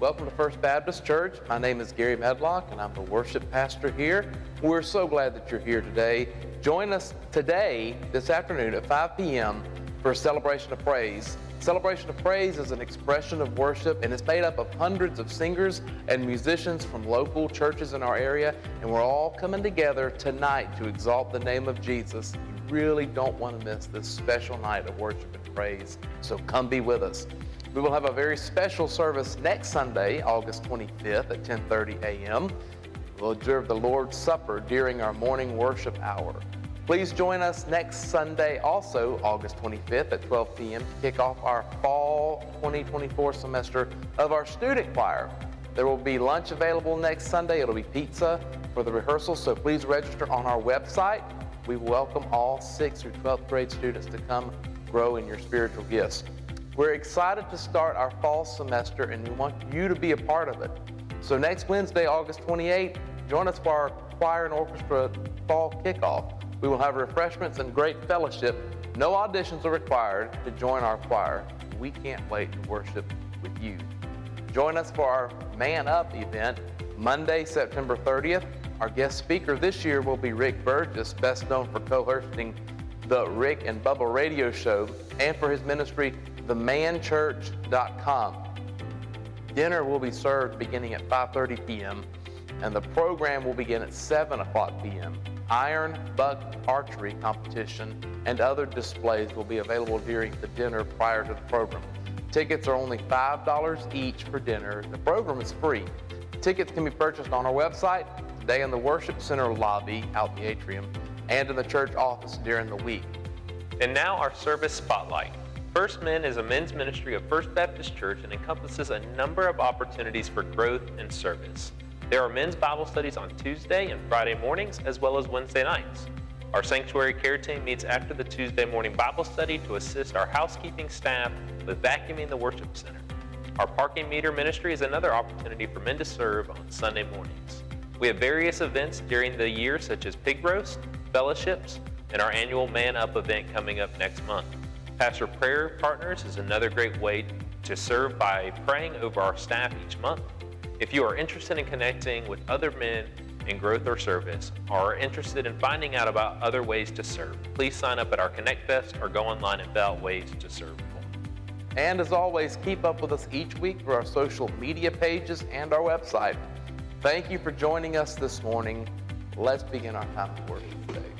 Welcome to First Baptist Church. My name is Gary Medlock, and I'm the worship pastor here. We're so glad that you're here today. Join us today, this afternoon at 5 p.m., for a celebration of praise. Celebration of Praise is an expression of worship, and it's made up of hundreds of singers and musicians from local churches in our area, and we're all coming together tonight to exalt the name of Jesus. You really don't want to miss this special night of worship and praise, so come be with us. We will have a very special service next Sunday, August 25th at 10:30 a.m. We'll observe the Lord's Supper during our morning worship hour. Please join us next Sunday, also August 25th at 12 p.m. to kick off our fall 2024 semester of our student choir. There will be lunch available next Sunday. It'll be pizza for the rehearsal, so please register on our website. We welcome all 6th through 12th grade students to come grow in your spiritual gifts. We're excited to start our fall semester and we want you to be a part of it. So next Wednesday, August 28th, join us for our choir and orchestra fall kickoff. We will have refreshments and great fellowship. No auditions are required to join our choir. We can't wait to worship with you. Join us for our Man Up event Monday, September 30th. Our guest speaker this year will be Rick Burgess, best known for co-hosting the Rick and Bubba radio show and for his ministry themanchurch.com. Dinner will be served beginning at 5.30 p.m. and the program will begin at 7 o'clock p.m. Iron buck archery competition and other displays will be available during the dinner prior to the program. Tickets are only $5 each for dinner. The program is free. Tickets can be purchased on our website, today in the Worship Center lobby out the atrium, and in the church office during the week. And now our service spotlight. First Men is a men's ministry of First Baptist Church and encompasses a number of opportunities for growth and service. There are men's Bible studies on Tuesday and Friday mornings, as well as Wednesday nights. Our sanctuary care team meets after the Tuesday morning Bible study to assist our housekeeping staff with vacuuming the worship center. Our parking meter ministry is another opportunity for men to serve on Sunday mornings. We have various events during the year, such as pig roast, fellowships, and our annual Man Up event coming up next month. Pastor Prayer Partners is another great way to serve by praying over our staff each month. If you are interested in connecting with other men in growth or service, or are interested in finding out about other ways to serve, please sign up at our Connect Fest or go online and fill out ways to serve. And as always, keep up with us each week through our social media pages and our website. Thank you for joining us this morning. Let's begin our time of worship today.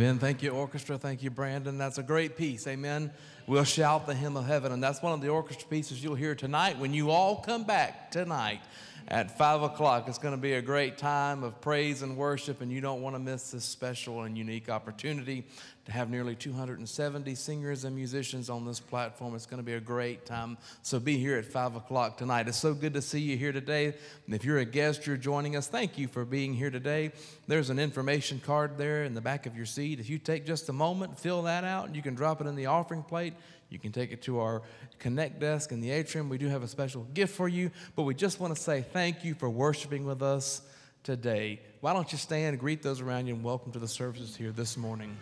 Amen. Thank you, orchestra. Thank you, Brandon. That's a great piece. Amen. We'll shout the hymn of heaven. And that's one of the orchestra pieces you'll hear tonight when you all come back tonight at 5 o'clock. It's going to be a great time of praise and worship, and you don't want to miss this special and unique opportunity to have nearly 270 singers and musicians on this platform. It's going to be a great time. So be here at 5 o'clock tonight. It's so good to see you here today. And if you're a guest, you're joining us, thank you for being here today. There's an information card there in the back of your seat. If you take just a moment, fill that out, and you can drop it in the offering plate. You can take it to our Connect desk in the atrium. We do have a special gift for you, but we just want to say thank you for worshiping with us today. Why don't you stand, greet those around you, and welcome to the services here this morning.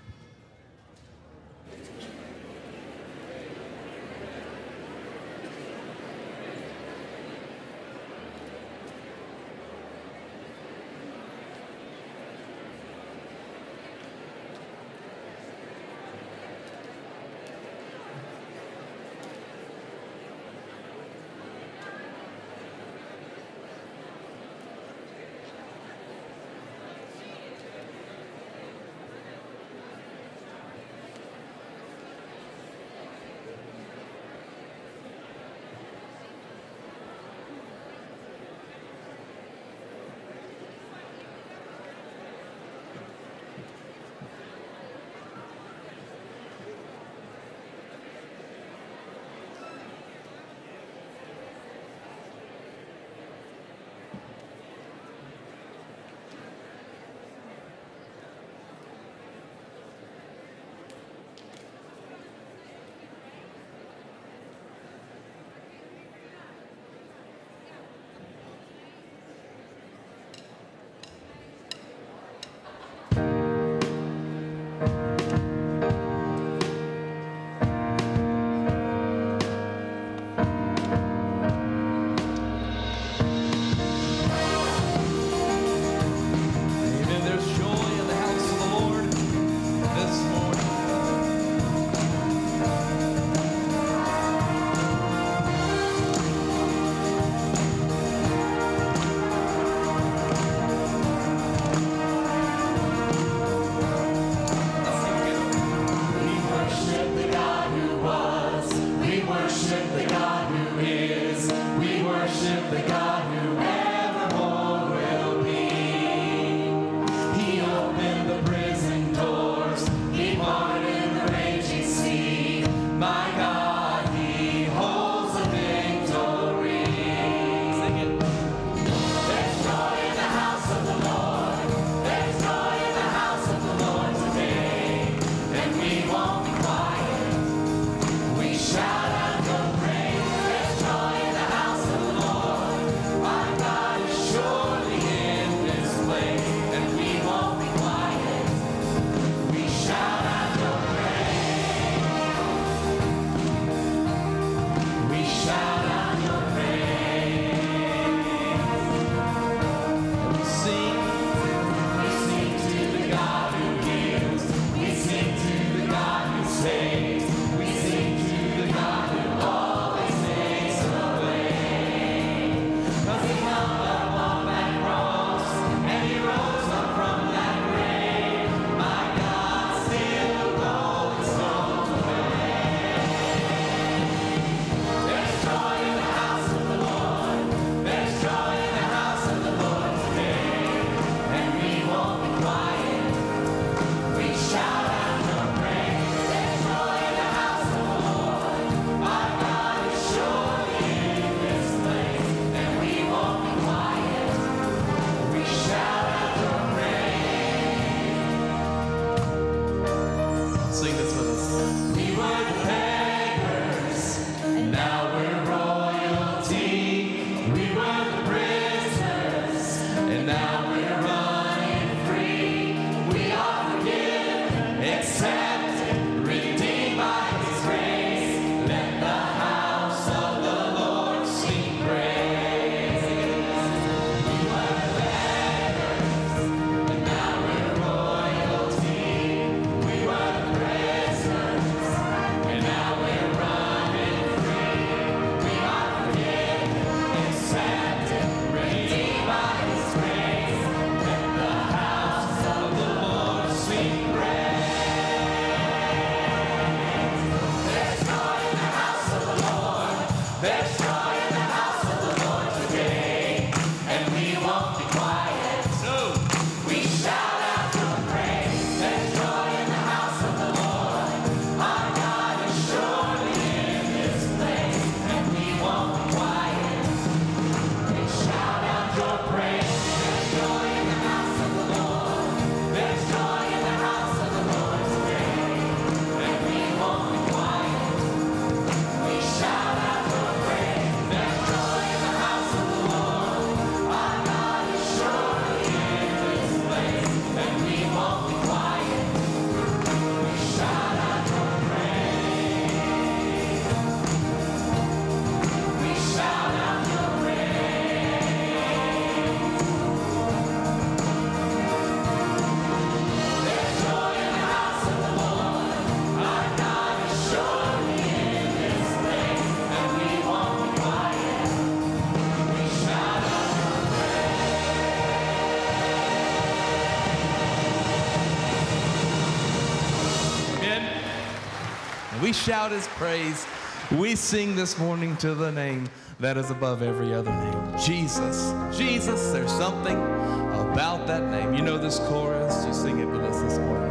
We shout his praise. We sing this morning to the name that is above every other name Jesus. Jesus, there's something about that name. You know this chorus, just sing it with us this morning.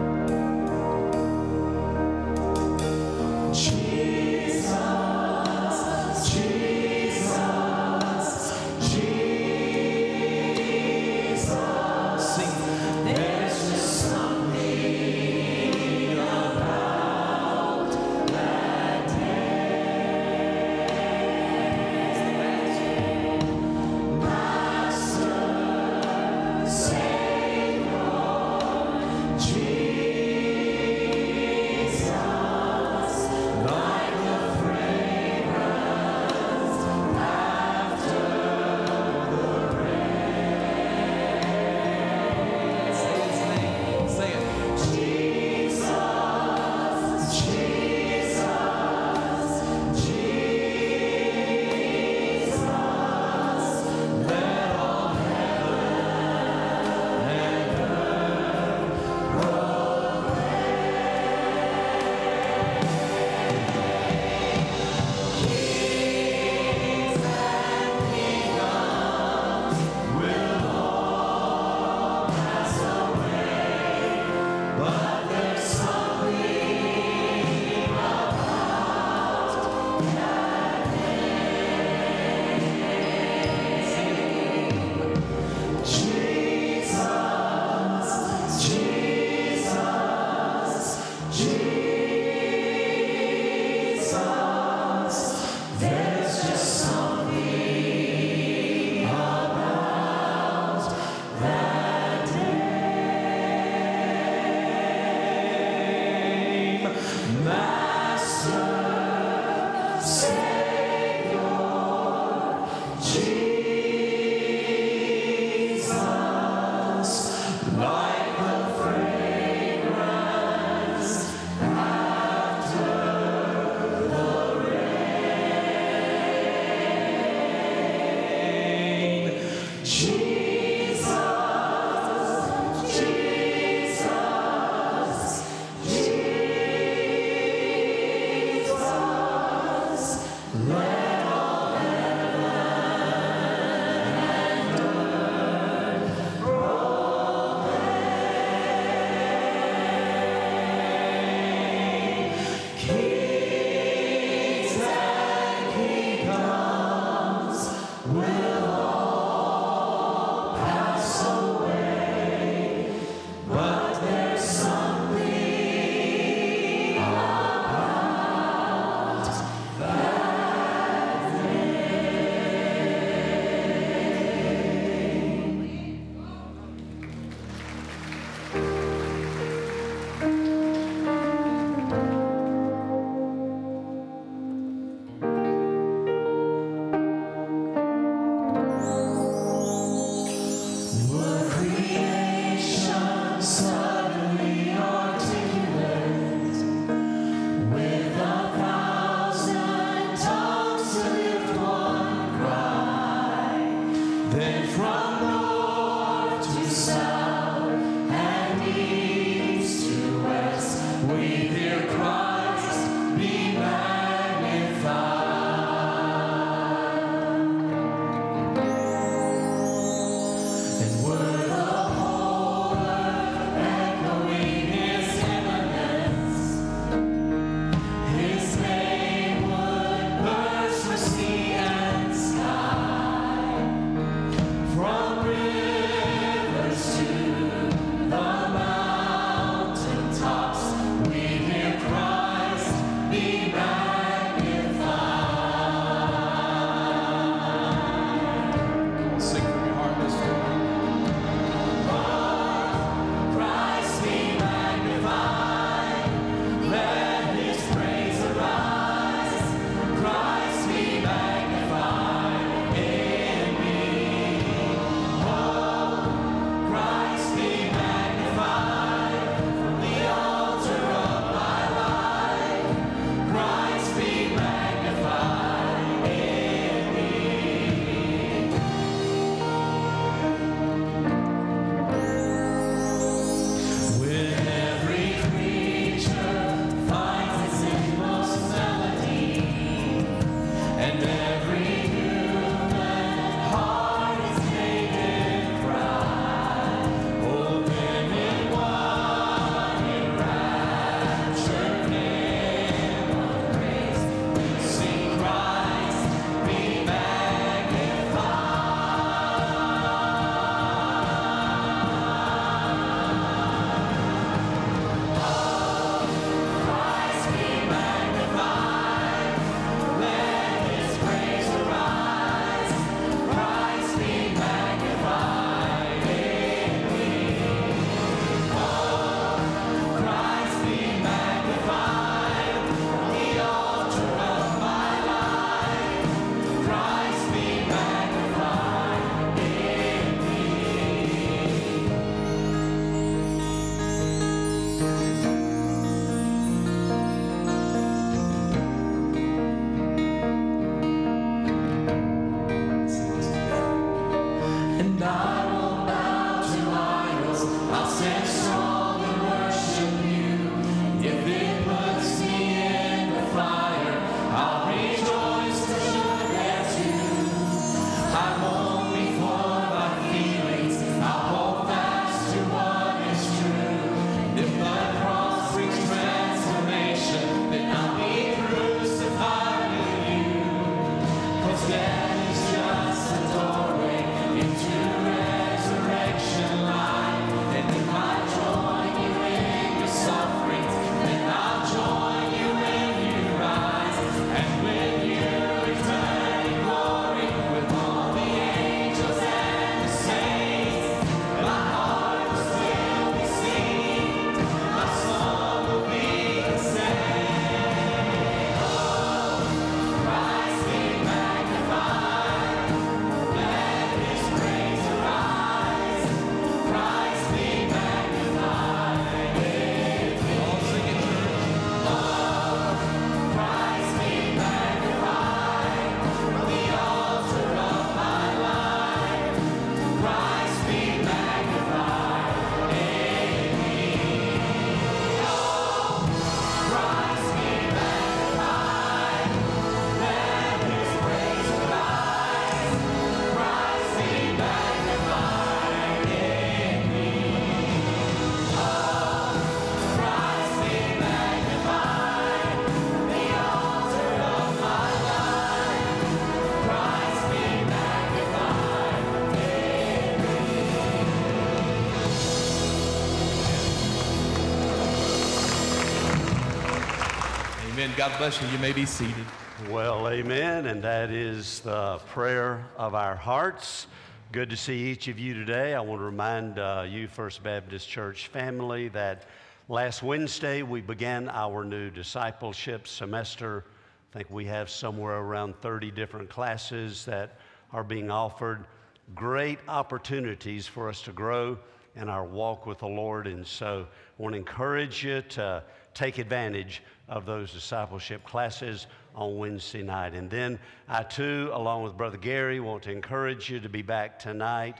God bless you. You may be seated. Well, amen. And that is the prayer of our hearts. Good to see each of you today. I want to remind uh, you, First Baptist Church family, that last Wednesday we began our new discipleship semester. I think we have somewhere around 30 different classes that are being offered. Great opportunities for us to grow in our walk with the Lord. And so I want to encourage you to take advantage of those discipleship classes on Wednesday night. And then I, too, along with Brother Gary, want to encourage you to be back tonight.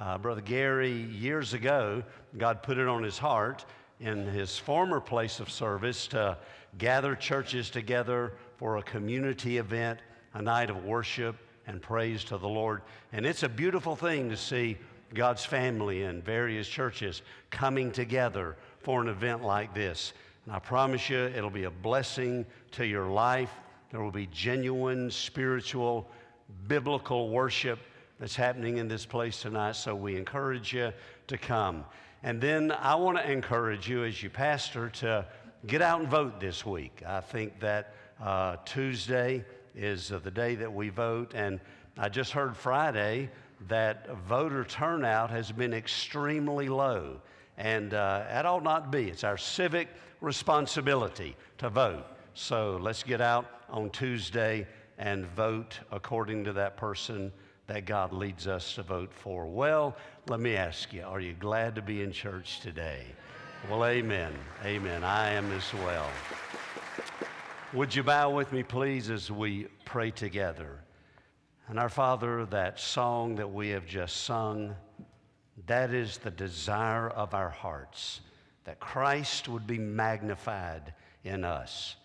Uh, Brother Gary, years ago, God put it on his heart in his former place of service to gather churches together for a community event, a night of worship and praise to the Lord. And it's a beautiful thing to see God's family and various churches coming together for an event like this. And I promise you, it'll be a blessing to your life. There will be genuine, spiritual, biblical worship that's happening in this place tonight. So we encourage you to come. And then I want to encourage you, as you pastor, to get out and vote this week. I think that uh, Tuesday is uh, the day that we vote. And I just heard Friday that voter turnout has been extremely low. And uh, that ought not be. It's our civic responsibility to vote. So let's get out on Tuesday and vote according to that person that God leads us to vote for. Well, let me ask you, are you glad to be in church today? Well, amen. Amen. I am as well. Would you bow with me, please, as we pray together? And our Father, that song that we have just sung, that is the desire of our hearts, that Christ would be magnified in us.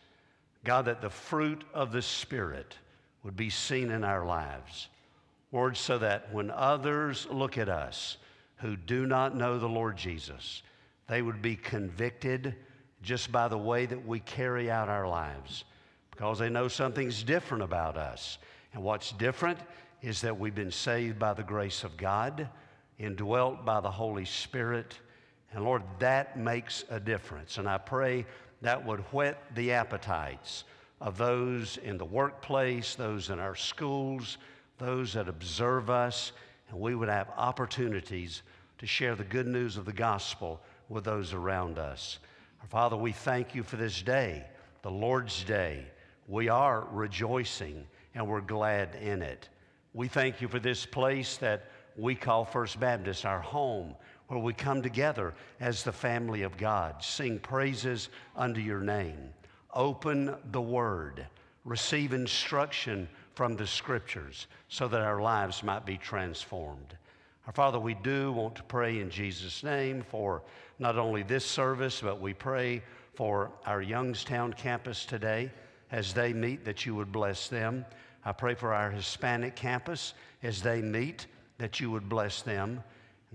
God, that the fruit of the Spirit would be seen in our lives. Lord, so that when others look at us who do not know the Lord Jesus, they would be convicted just by the way that we carry out our lives because they know something's different about us. And what's different is that we've been saved by the grace of God, indwelt by the Holy Spirit. And Lord, that makes a difference. And I pray that would whet the appetites of those in the workplace, those in our schools, those that observe us, and we would have opportunities to share the good news of the gospel with those around us. Our Father, we thank you for this day, the Lord's Day. We are rejoicing and we're glad in it. We thank you for this place that we call First Baptist, our home, where we come together as the family of God, sing praises unto your name, open the Word, receive instruction from the Scriptures so that our lives might be transformed. Our Father, we do want to pray in Jesus' name for not only this service, but we pray for our Youngstown campus today as they meet that you would bless them. I pray for our Hispanic campus as they meet, that you would bless them.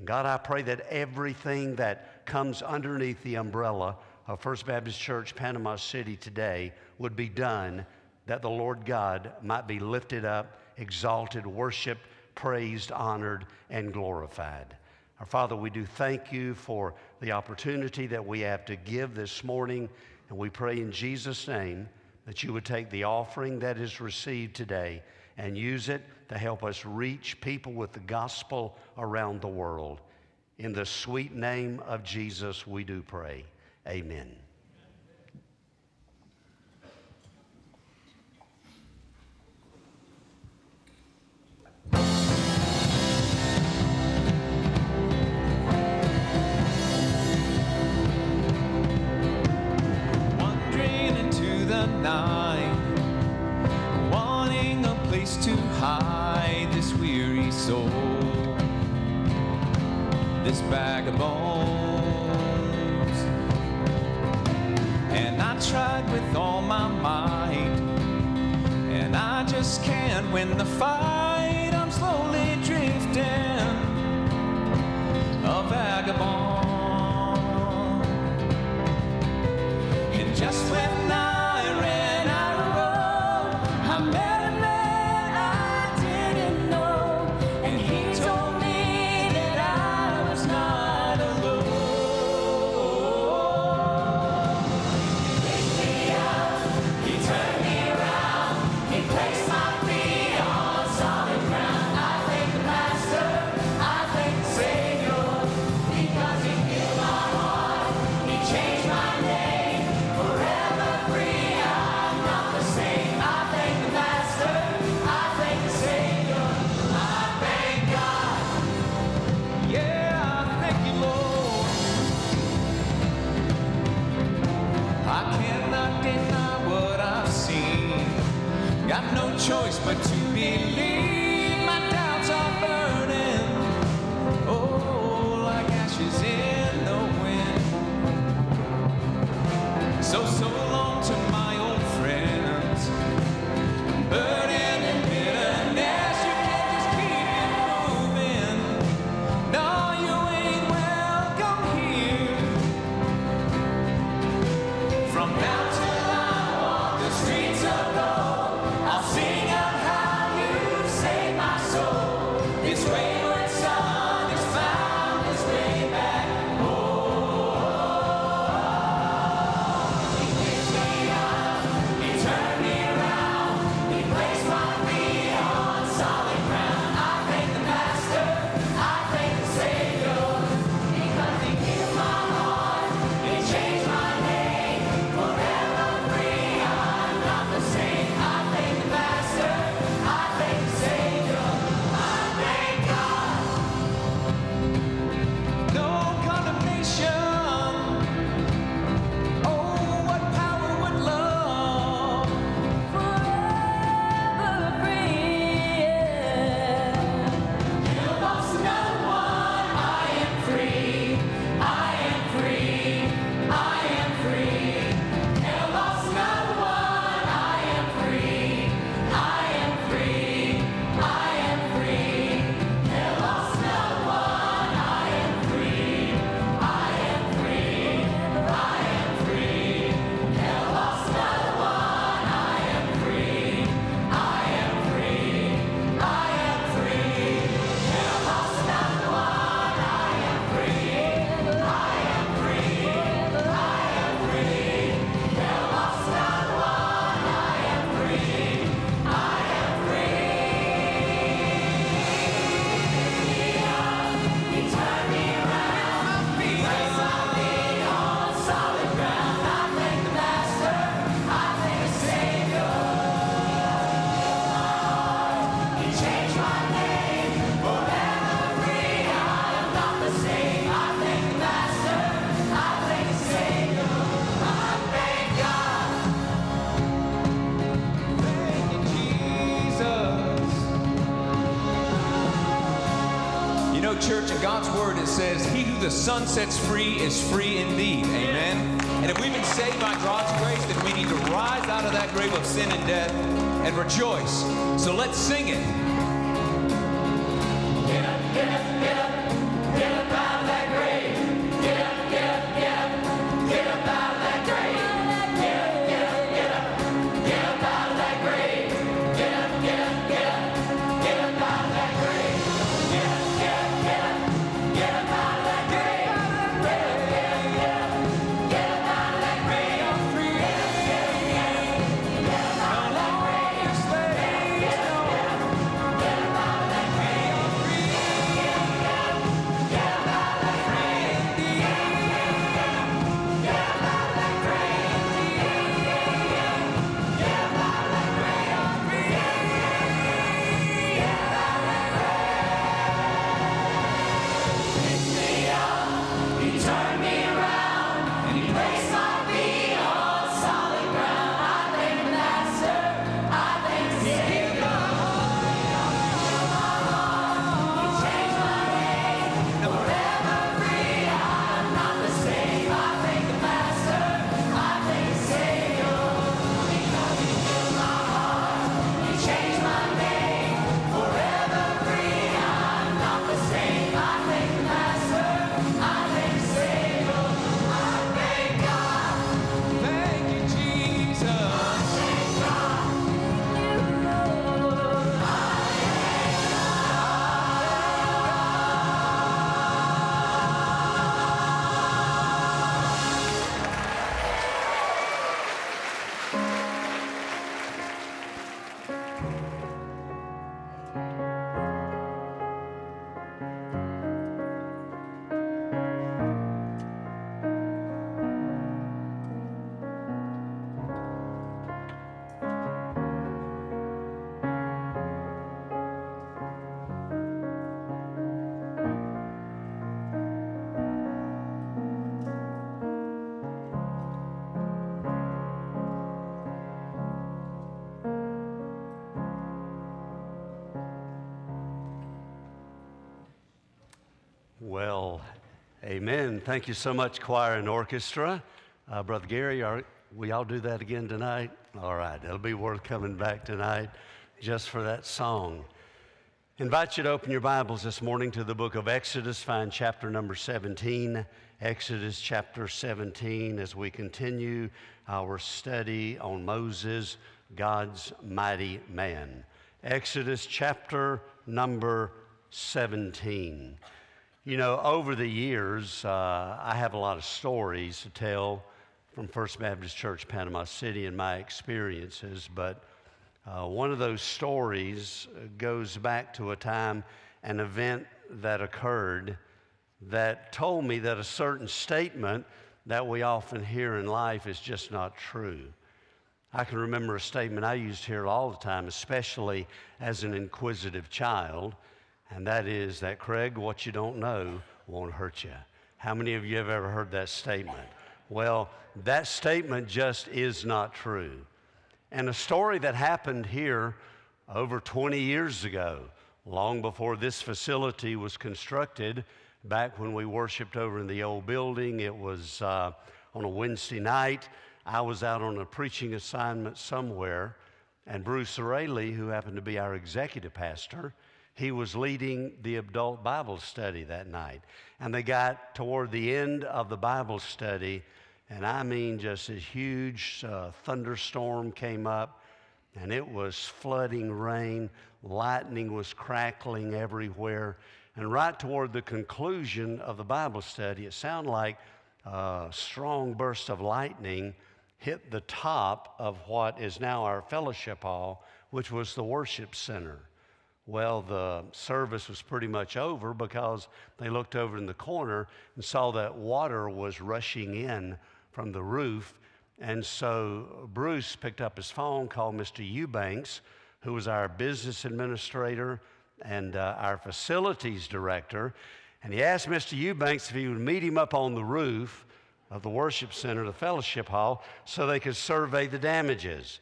God, I pray that everything that comes underneath the umbrella of First Baptist Church, Panama City today would be done, that the Lord God might be lifted up, exalted, worshiped, praised, honored, and glorified. Our Father, we do thank you for the opportunity that we have to give this morning, and we pray in Jesus' name that you would take the offering that is received today and use it to help us reach people with the gospel around the world. In the sweet name of Jesus, we do pray. Amen. This bag of bones. And I tried with all my might, and I just can't win the fight. I'm slowly drifting, a vagabond. And just when free is free indeed. Amen. And if we've been saved by God's grace, then we need to rise out of that grave of sin and death and rejoice. So let's sing. Thank you so much, choir and orchestra. Uh, Brother Gary, are we all do that again tonight? All right, it'll be worth coming back tonight just for that song. Invite you to open your Bibles this morning to the book of Exodus, find chapter number 17. Exodus chapter 17, as we continue our study on Moses, God's mighty man. Exodus chapter number 17. You know, over the years, uh, I have a lot of stories to tell from First Baptist Church, Panama City, and my experiences, but uh, one of those stories goes back to a time, an event that occurred that told me that a certain statement that we often hear in life is just not true. I can remember a statement I used here all the time, especially as an inquisitive child and that is that, Craig, what you don't know won't hurt you. How many of you have ever heard that statement? Well, that statement just is not true. And a story that happened here over 20 years ago, long before this facility was constructed, back when we worshiped over in the old building, it was uh, on a Wednesday night. I was out on a preaching assignment somewhere, and Bruce Rayleigh, who happened to be our executive pastor, he was leading the adult Bible study that night. And they got toward the end of the Bible study, and I mean, just a huge uh, thunderstorm came up, and it was flooding rain, lightning was crackling everywhere. And right toward the conclusion of the Bible study, it sounded like a strong burst of lightning hit the top of what is now our fellowship hall, which was the worship center. Well, the service was pretty much over because they looked over in the corner and saw that water was rushing in from the roof. And so Bruce picked up his phone, called Mr. Eubanks, who was our business administrator and uh, our facilities director. And he asked Mr. Eubanks if he would meet him up on the roof of the worship center, the fellowship hall, so they could survey the damages.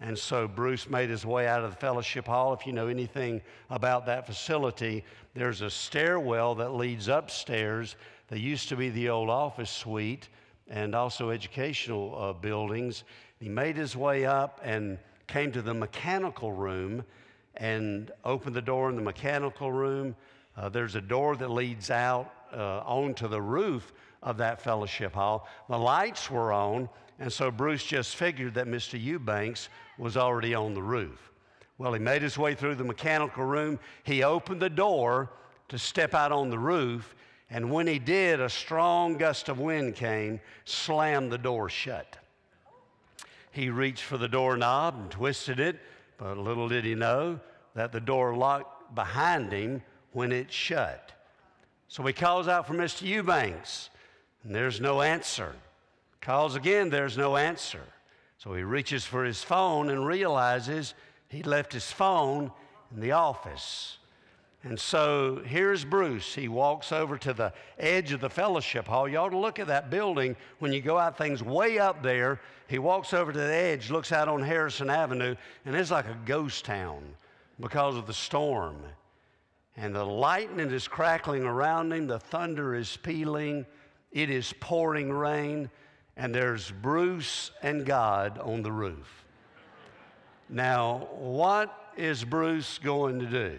And so Bruce made his way out of the fellowship hall. If you know anything about that facility, there's a stairwell that leads upstairs that used to be the old office suite and also educational uh, buildings. He made his way up and came to the mechanical room and opened the door in the mechanical room. Uh, there's a door that leads out uh, onto the roof of that fellowship hall. The lights were on, and so Bruce just figured that Mr. Eubanks was already on the roof. Well, he made his way through the mechanical room. He opened the door to step out on the roof, and when he did, a strong gust of wind came, slammed the door shut. He reached for the doorknob and twisted it, but little did he know that the door locked behind him when it shut. So he calls out for Mr. Eubanks, and there's no answer. Calls again, there's no answer. So he reaches for his phone and realizes he left his phone in the office. And so here's Bruce. He walks over to the edge of the fellowship hall. You ought to look at that building when you go out, things way up there. He walks over to the edge, looks out on Harrison Avenue, and it's like a ghost town because of the storm. And the lightning is crackling around him, the thunder is pealing, it is pouring rain and there's Bruce and God on the roof. Now, what is Bruce going to do?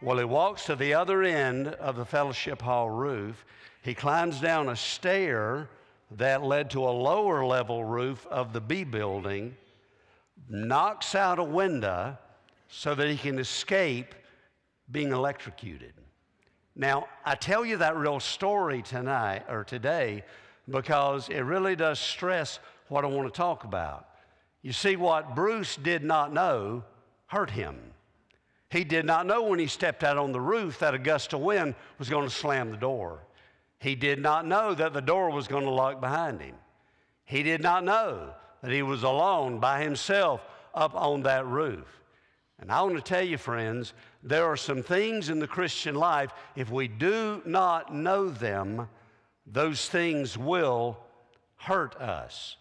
Well, he walks to the other end of the fellowship hall roof. He climbs down a stair that led to a lower level roof of the B building, knocks out a window so that he can escape being electrocuted. Now, I tell you that real story tonight or today because it really does stress what I want to talk about. You see, what Bruce did not know hurt him. He did not know when he stepped out on the roof that a gust of wind was going to slam the door. He did not know that the door was going to lock behind him. He did not know that he was alone by himself up on that roof. And I want to tell you, friends, there are some things in the Christian life, if we do not know them, those things will hurt us.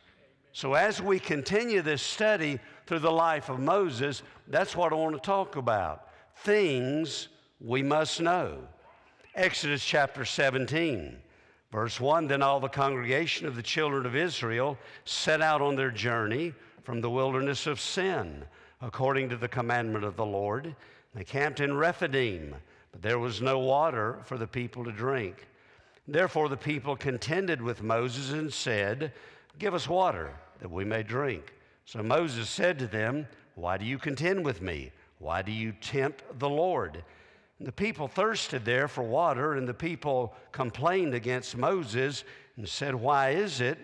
So, as we continue this study through the life of Moses, that's what I want to talk about. Things we must know. Exodus chapter 17. Verse 1 Then all the congregation of the children of Israel set out on their journey from the wilderness of sin, according to the commandment of the Lord. They camped in Rephidim, but there was no water for the people to drink. Therefore the people contended with Moses and said, Give us water that we may drink. So Moses said to them, Why do you contend with me? Why do you tempt the Lord? And the people thirsted there for water, and the people complained against Moses and said, Why is it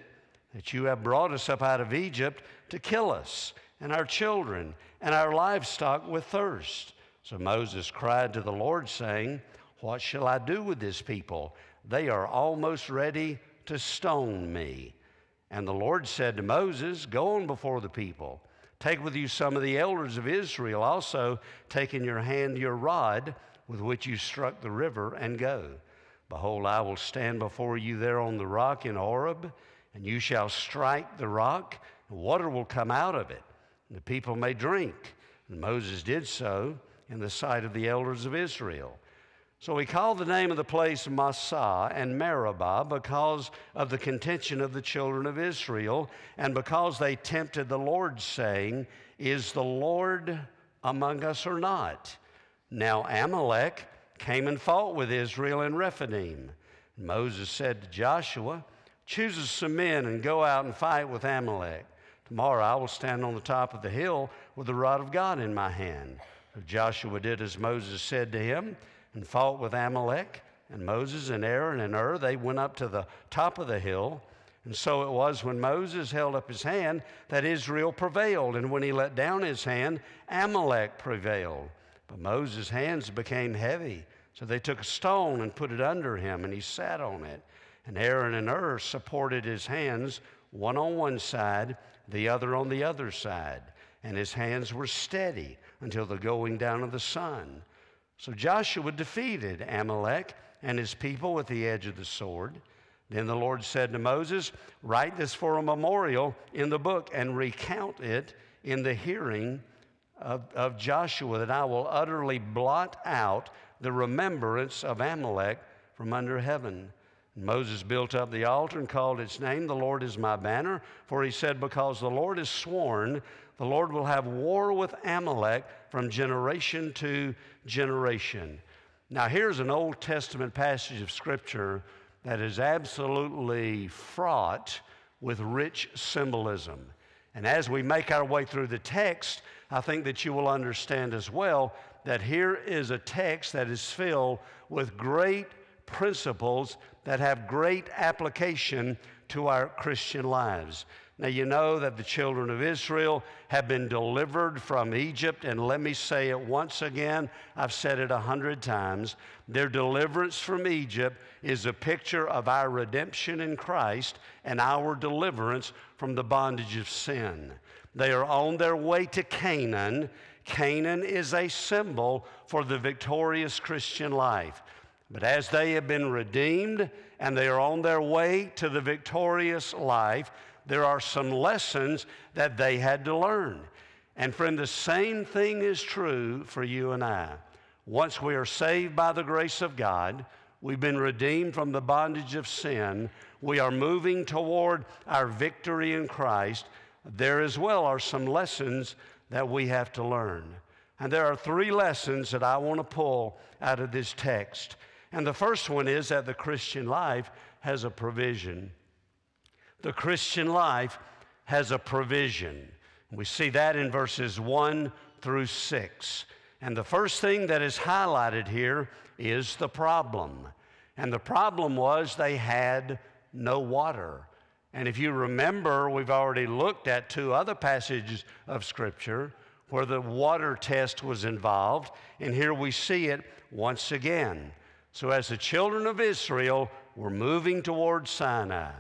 that you have brought us up out of Egypt to kill us and our children and our livestock with thirst? So Moses cried to the Lord, saying, What shall I do with this people? They are almost ready to stone me. And the Lord said to Moses, Go on before the people. Take with you some of the elders of Israel, also take in your hand your rod with which you struck the river, and go. Behold, I will stand before you there on the rock in Horeb, and you shall strike the rock, and water will come out of it, and the people may drink. And Moses did so in the sight of the elders of Israel. So he called the name of the place Massah and Meribah because of the contention of the children of Israel, and because they tempted the Lord, saying, Is the Lord among us or not? Now Amalek came and fought with Israel in Rephidim. Moses said to Joshua, Choose us some men and go out and fight with Amalek. Tomorrow I will stand on the top of the hill with the rod of God in my hand. Joshua did as Moses said to him and fought with Amalek. And Moses and Aaron and Hur, they went up to the top of the hill. And so it was when Moses held up his hand that Israel prevailed. And when he let down his hand, Amalek prevailed. But Moses' hands became heavy. So they took a stone and put it under him, and he sat on it. And Aaron and Hur supported his hands, one on one side, the other on the other side. And his hands were steady until the going down of the sun. So Joshua defeated Amalek and his people with the edge of the sword. Then the Lord said to Moses, Write this for a memorial in the book and recount it in the hearing of, of Joshua that I will utterly blot out the remembrance of Amalek from under heaven. And Moses built up the altar and called its name, The Lord is my banner. For he said, Because the Lord has sworn, the Lord will have war with Amalek from generation to generation. Now, here's an Old Testament passage of Scripture that is absolutely fraught with rich symbolism. And as we make our way through the text, I think that you will understand as well that here is a text that is filled with great principles that have great application to our Christian lives. Now, you know that the children of Israel have been delivered from Egypt, and let me say it once again. I've said it a hundred times. Their deliverance from Egypt is a picture of our redemption in Christ and our deliverance from the bondage of sin. They are on their way to Canaan. Canaan is a symbol for the victorious Christian life. But as they have been redeemed and they are on their way to the victorious life, there are some lessons that they had to learn. And friend, the same thing is true for you and I. Once we are saved by the grace of God, we've been redeemed from the bondage of sin, we are moving toward our victory in Christ there as well are some lessons that we have to learn. And there are three lessons that I want to pull out of this text. And the first one is that the Christian life has a provision. The Christian life has a provision. We see that in verses 1 through 6. And the first thing that is highlighted here is the problem. And the problem was they had no water. And if you remember, we've already looked at two other passages of Scripture where the water test was involved, and here we see it once again. So, as the children of Israel were moving towards Sinai,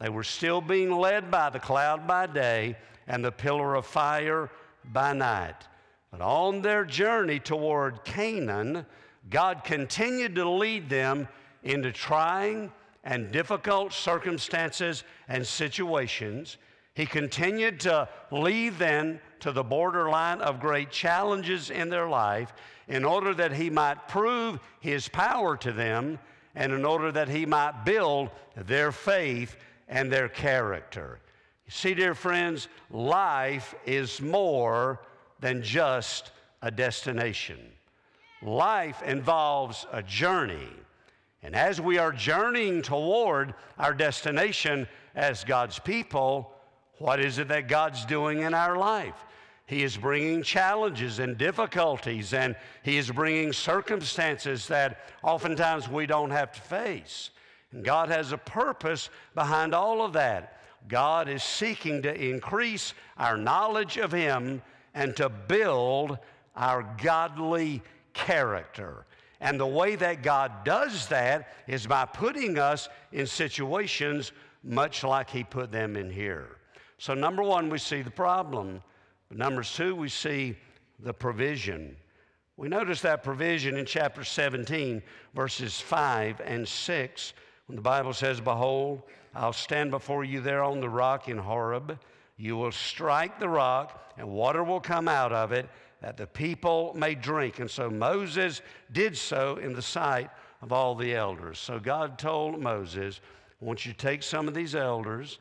they were still being led by the cloud by day and the pillar of fire by night. But on their journey toward Canaan, God continued to lead them into trying and difficult circumstances and situations. He continued to lead them to the borderline of great challenges in their life in order that he might prove his power to them and in order that he might build their faith and their character. See, dear friends, life is more than just a destination. Life involves a journey. And as we are journeying toward our destination as God's people, what is it that God's doing in our life? He is bringing challenges and difficulties, and He is bringing circumstances that oftentimes we don't have to face. God has a purpose behind all of that. God is seeking to increase our knowledge of Him and to build our godly character. And the way that God does that is by putting us in situations much like He put them in here. So, number one, we see the problem. Number two, we see the provision. We notice that provision in chapter 17, verses 5 and 6, when the Bible says, Behold, I'll stand before you there on the rock in Horeb. You will strike the rock, and water will come out of it, that the people may drink. And so Moses did so in the sight of all the elders. So God told Moses, I want you to take some of these elders.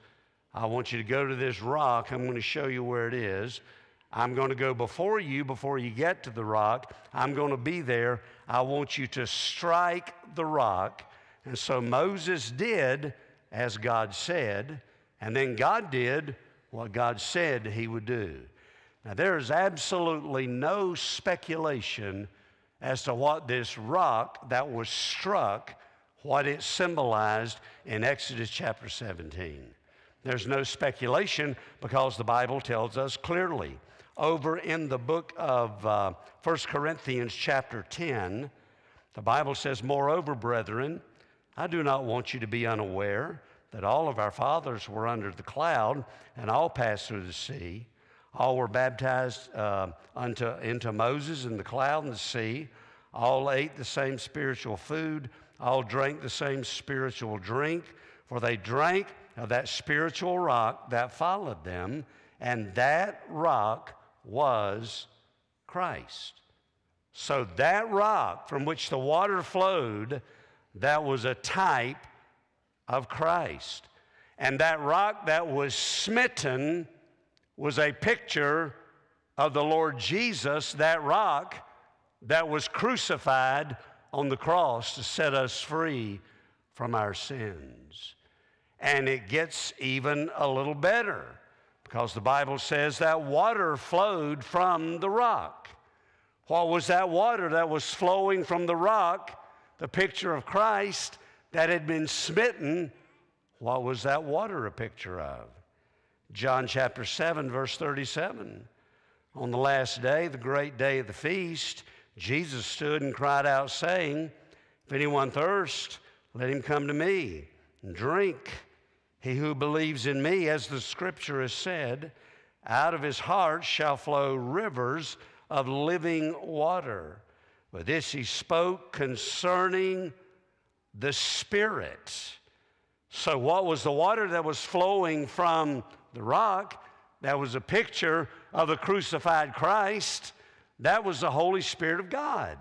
I want you to go to this rock. I'm going to show you where it is. I'm going to go before you before you get to the rock. I'm going to be there. I want you to strike the rock. And so Moses did as God said, and then God did what God said he would do. Now, there is absolutely no speculation as to what this rock that was struck, what it symbolized in Exodus chapter 17. There's no speculation because the Bible tells us clearly over in the book of uh, 1 Corinthians, chapter 10, the Bible says, Moreover, brethren, I do not want you to be unaware that all of our fathers were under the cloud and all passed through the sea. All were baptized uh, unto, into Moses in the cloud and the sea. All ate the same spiritual food. All drank the same spiritual drink. For they drank of that spiritual rock that followed them, and that rock was Christ. So that rock from which the water flowed, that was a type of Christ. And that rock that was smitten was a picture of the Lord Jesus, that rock that was crucified on the cross to set us free from our sins. And it gets even a little better because the Bible says that water flowed from the rock. What was that water that was flowing from the rock? The picture of Christ that had been smitten. What was that water a picture of? John chapter 7, verse 37. On the last day, the great day of the feast, Jesus stood and cried out, saying, If anyone thirst, let him come to me and drink. He who believes in me, as the scripture has said, out of his heart shall flow rivers of living water. But this he spoke concerning the Spirit. So, what was the water that was flowing from the rock? That was a picture of the crucified Christ. That was the Holy Spirit of God.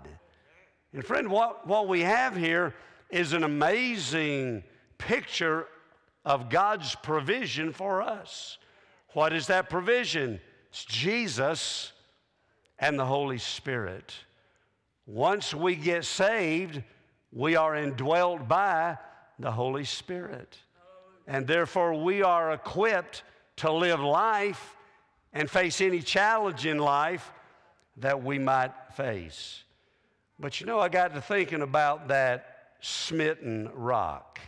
And, friend, what, what we have here is an amazing picture of God's provision for us. What is that provision? It's Jesus and the Holy Spirit. Once we get saved, we are indwelt by the Holy Spirit. And therefore, we are equipped to live life and face any challenge in life that we might face. But you know, I got to thinking about that smitten rock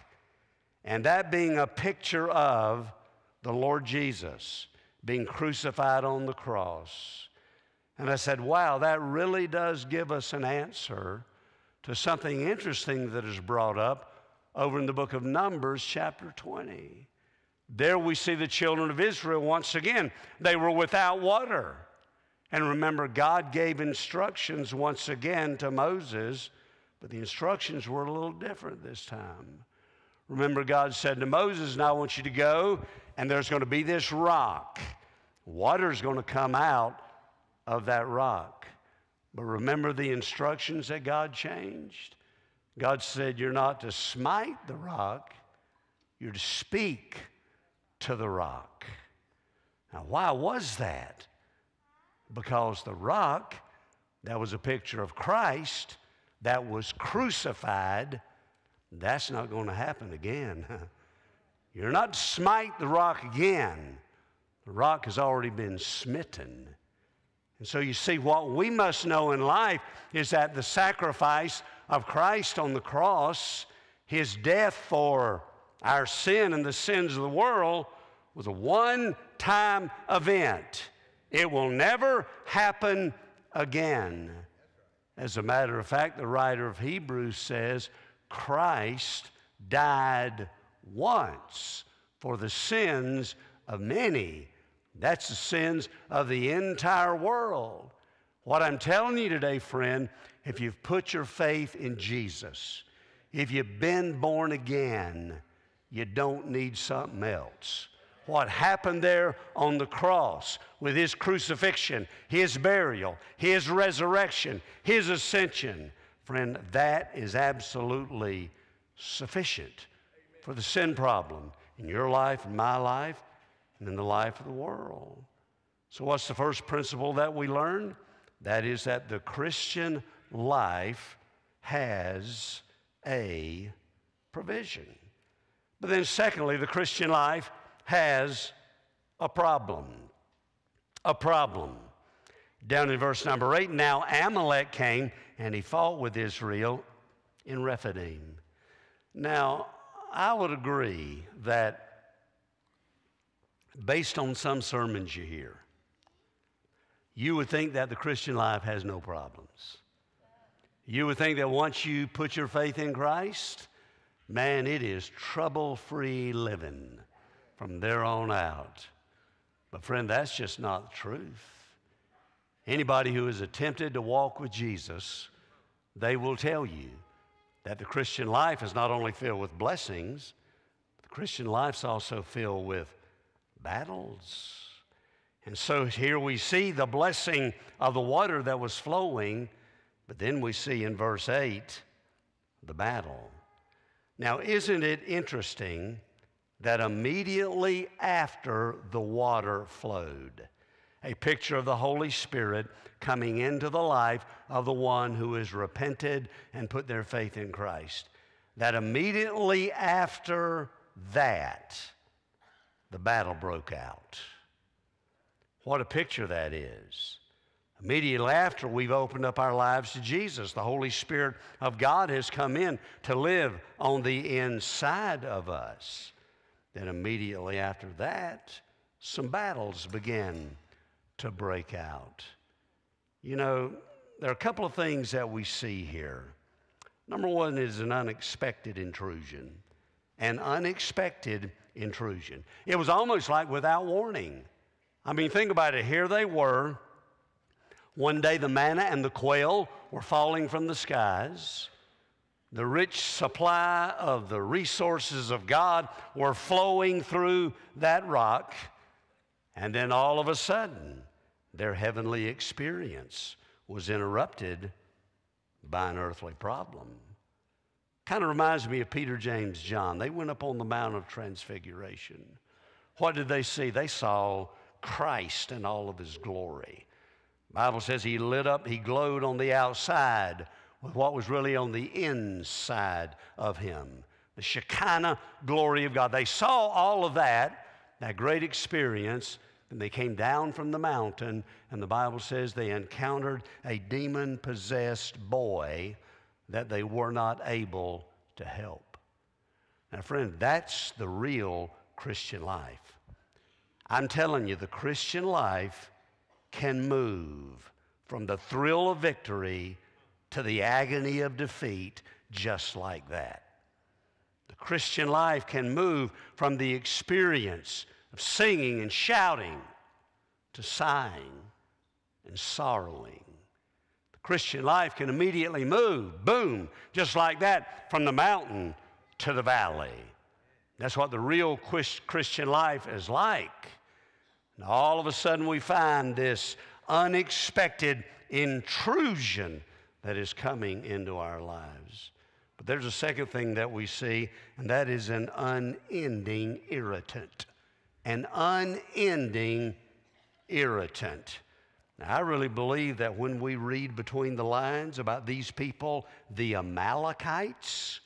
and that being a picture of the Lord Jesus being crucified on the cross. And I said, wow, that really does give us an answer to something interesting that is brought up over in the book of Numbers, chapter 20. There we see the children of Israel once again. They were without water. And remember, God gave instructions once again to Moses, but the instructions were a little different this time. Remember, God said to Moses, Now I want you to go, and there's going to be this rock. Water's going to come out of that rock. But remember the instructions that God changed? God said, You're not to smite the rock, you're to speak to the rock. Now, why was that? Because the rock, that was a picture of Christ, that was crucified, that's not going to happen again. You're not to smite the rock again. The rock has already been smitten. And so you see, what we must know in life is that the sacrifice of Christ on the cross, his death for our sin and the sins of the world, was a one time event. It will never happen again. As a matter of fact, the writer of Hebrews says Christ died once for the sins of many. That's the sins of the entire world. What I'm telling you today, friend, if you've put your faith in Jesus, if you've been born again, you don't need something else. What happened there on the cross with his crucifixion, his burial, his resurrection, his ascension, friend, that is absolutely sufficient for the sin problem in your life, in my life, and in the life of the world. So, what's the first principle that we learn? That is that the Christian life has a provision. But then, secondly, the Christian life has a problem. A problem. Down in verse number eight, now Amalek came and he fought with Israel in Rephidim. Now, I would agree that based on some sermons you hear, you would think that the Christian life has no problems. You would think that once you put your faith in Christ, man, it is trouble free living from there on out. But, friend, that's just not the truth. Anybody who has attempted to walk with Jesus, they will tell you that the Christian life is not only filled with blessings, the Christian life's also filled with battles. And so here we see the blessing of the water that was flowing, but then we see in verse 8 the battle. Now, isn't it interesting that immediately after the water flowed, a picture of the Holy Spirit coming into the life of the one who has repented and put their faith in Christ. That immediately after that, the battle broke out. What a picture that is. Immediately after we've opened up our lives to Jesus, the Holy Spirit of God has come in to live on the inside of us. Then immediately after that, some battles begin to break out. You know, there are a couple of things that we see here. Number one is an unexpected intrusion. An unexpected intrusion. It was almost like without warning. I mean, think about it. Here they were. One day the manna and the quail were falling from the skies. The rich supply of the resources of God were flowing through that rock. And then all of a sudden, their heavenly experience was interrupted by an earthly problem. Kind of reminds me of Peter, James, John. They went up on the Mount of Transfiguration. What did they see? They saw Christ in all of his glory. Bible says he lit up, he glowed on the outside with what was really on the inside of him. The Shekinah glory of God. They saw all of that, that great experience, and they came down from the mountain, and the Bible says they encountered a demon possessed boy that they were not able to help. Now, friend, that's the real Christian life. I'm telling you, the Christian life can move from the thrill of victory to the agony of defeat just like that. The Christian life can move from the experience of singing and shouting to sighing and sorrowing. Christian life can immediately move, boom, just like that, from the mountain to the valley. That's what the real Christian life is like. And all of a sudden, we find this unexpected intrusion that is coming into our lives. But there's a second thing that we see, and that is an unending irritant. An unending irritant. I really believe that when we read between the lines about these people, the Amalekites,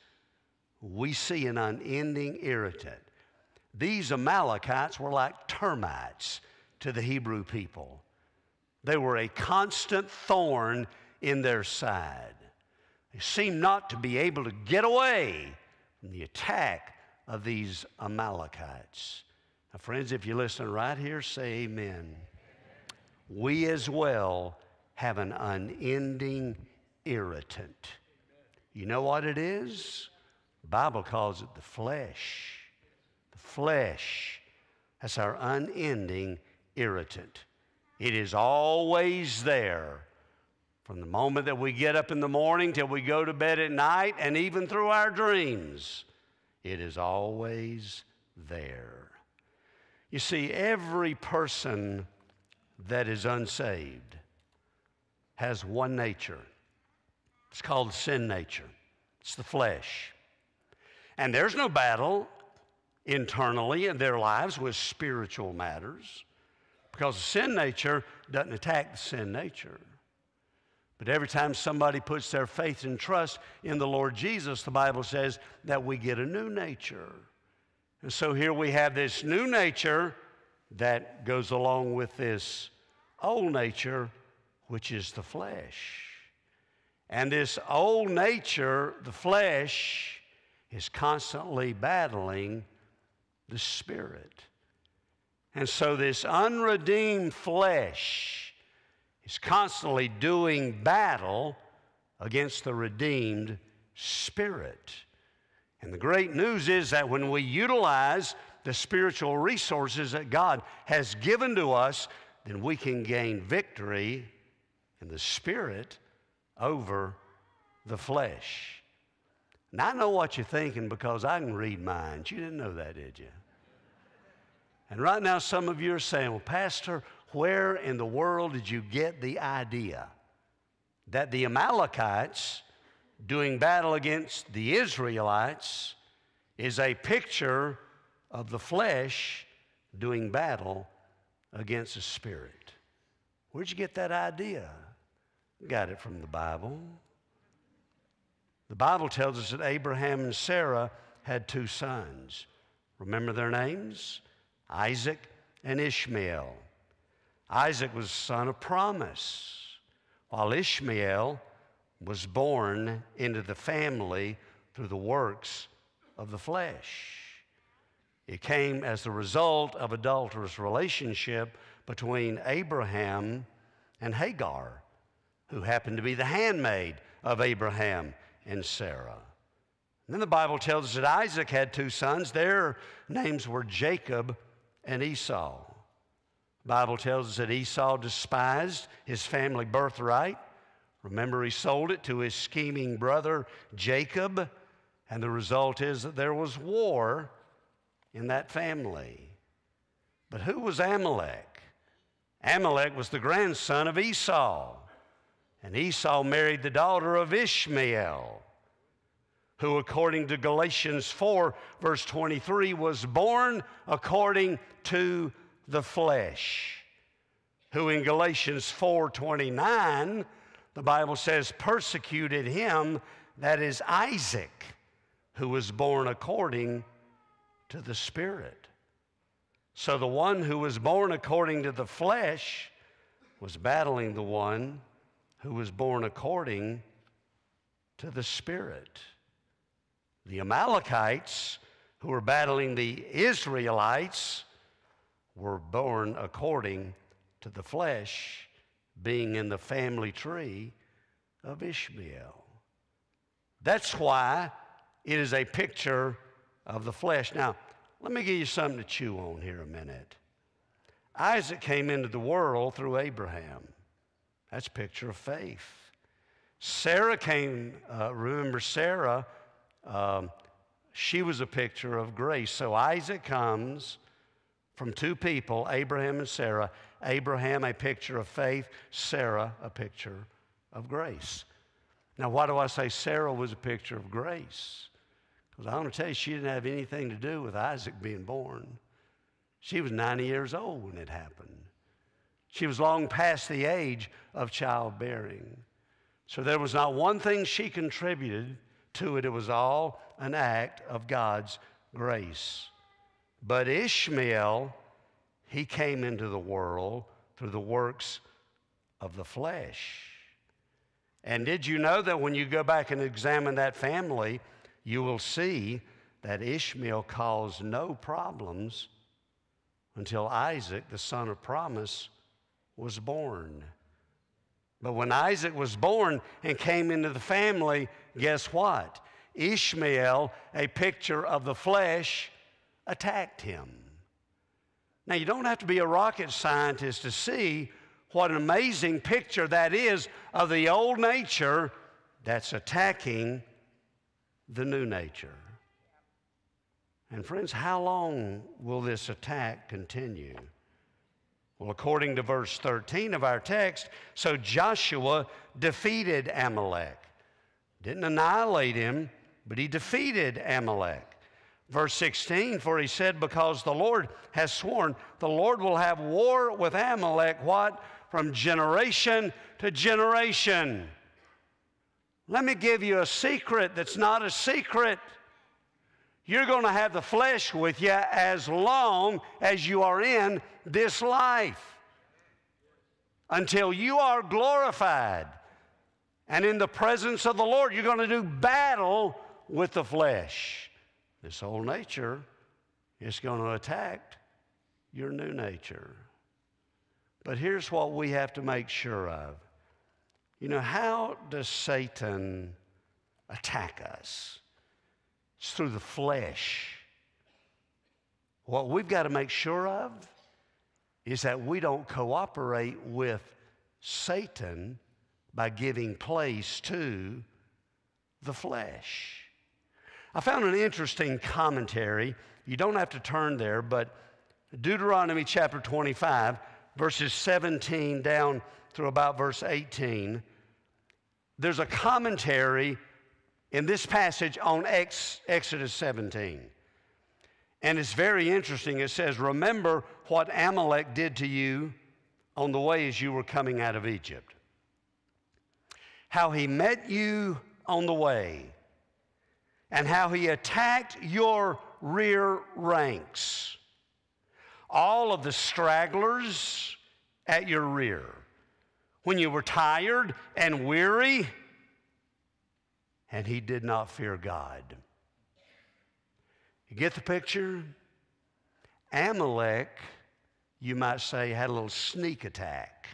we see an unending irritant. These Amalekites were like termites to the Hebrew people. They were a constant thorn in their side. They seemed not to be able to get away from the attack of these Amalekites. Now, friends, if you listen right here, say amen. We as well have an unending irritant. You know what it is? Bible calls it the flesh. The flesh. That's our unending irritant. It is always there from the moment that we get up in the morning till we go to bed at night and even through our dreams. It is always there. You see, every person that is unsaved has one nature. It's called sin nature, it's the flesh. And there's no battle internally in their lives with spiritual matters because sin nature doesn't attack the sin nature. But every time somebody puts their faith and trust in the Lord Jesus, the Bible says that we get a new nature. And so here we have this new nature that goes along with this old nature, which is the flesh. And this old nature, the flesh, is constantly battling the spirit. And so this unredeemed flesh is constantly doing battle against the redeemed spirit. And the great news is that when we utilize the spiritual resources that God has given to us, then we can gain victory in the spirit over the flesh. Now, I know what you're thinking because I can read minds. You didn't know that, did you? And right now, some of you are saying, Well, Pastor, where in the world did you get the idea that the Amalekites doing battle against the Israelites is a picture of the flesh doing battle against the spirit? Where'd you get that idea? Got it from the Bible. The Bible tells us that Abraham and Sarah had two sons. Remember their names? Isaac and Ishmael. Isaac was son of promise, while Ishmael was born into the family through the works of the flesh. It came as the result of adulterous relationship between Abraham and Hagar, who happened to be the handmaid of Abraham and Sarah. And then the Bible tells us that Isaac had two sons. Their names were Jacob and Esau. The Bible tells us that Esau despised his family birthright. Remember, he sold it to his scheming brother Jacob, and the result is that there was war in that family. But who was Amalek? Amalek was the grandson of Esau, and Esau married the daughter of Ishmael, who, according to Galatians 4, verse 23, was born according to the flesh. Who in Galatians 4 29, the Bible says, persecuted him, that is Isaac, who was born according to the Spirit. So the one who was born according to the flesh was battling the one who was born according to the Spirit. The Amalekites, who were battling the Israelites, were born according to the flesh, being in the family tree of Ishmael. That's why it is a picture of the flesh. Now, let me give you something to chew on here a minute. Isaac came into the world through Abraham. That's a picture of faith. Sarah came, uh, remember Sarah, um, she was a picture of grace. So Isaac comes from two people, Abraham and Sarah. Abraham, a picture of faith, Sarah, a picture of grace. Now, why do I say Sarah was a picture of grace? Because I want to tell you, she didn't have anything to do with Isaac being born. She was 90 years old when it happened. She was long past the age of childbearing. So there was not one thing she contributed to it, it was all an act of God's grace. But Ishmael, he came into the world through the works of the flesh. And did you know that when you go back and examine that family, you will see that Ishmael caused no problems until Isaac, the son of promise, was born. But when Isaac was born and came into the family, guess what? Ishmael, a picture of the flesh, attacked him. Now, you don't have to be a rocket scientist to see what an amazing picture that is of the old nature that's attacking the new nature. And, friends, how long will this attack continue? Well, according to verse 13 of our text, so Joshua defeated Amalek. Didn't annihilate him, but he defeated Amalek. Verse 16, for he said, Because the Lord has sworn, the Lord will have war with Amalek, what? From generation to generation. Let me give you a secret that's not a secret. You're going to have the flesh with you as long as you are in this life until you are glorified. And in the presence of the Lord, you're going to do battle with the flesh. This old nature is going to attack your new nature. But here's what we have to make sure of. You know, how does Satan attack us? It's through the flesh. What we've got to make sure of is that we don't cooperate with Satan by giving place to the flesh. I found an interesting commentary. You don't have to turn there, but Deuteronomy chapter 25, verses 17 down through about verse 18. There's a commentary in this passage on Ex- Exodus 17. And it's very interesting. It says, Remember what Amalek did to you on the way as you were coming out of Egypt. How he met you on the way and how he attacked your rear ranks. All of the stragglers at your rear. When you were tired and weary, and he did not fear God. You get the picture? Amalek, you might say, had a little sneak attack.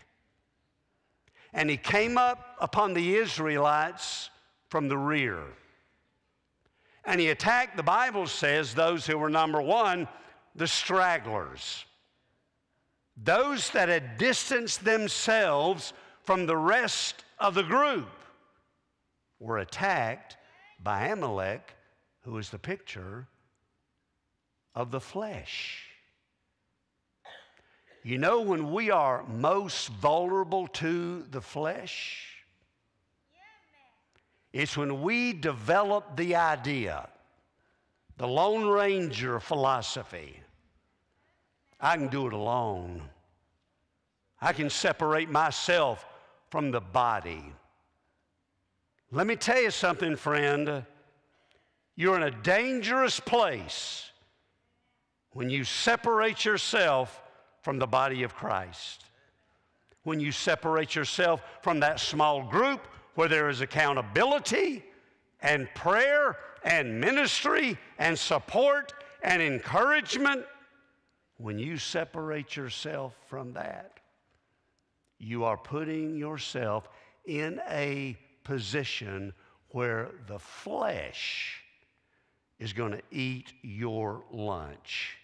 And he came up upon the Israelites from the rear. And he attacked, the Bible says, those who were number one, the stragglers. Those that had distanced themselves from the rest of the group were attacked by Amalek, who is the picture of the flesh. You know, when we are most vulnerable to the flesh, it's when we develop the idea, the Lone Ranger philosophy. I can do it alone. I can separate myself from the body. Let me tell you something, friend. You're in a dangerous place when you separate yourself from the body of Christ. When you separate yourself from that small group where there is accountability and prayer and ministry and support and encouragement, when you separate yourself from that, you are putting yourself in a position where the flesh is going to eat your lunch.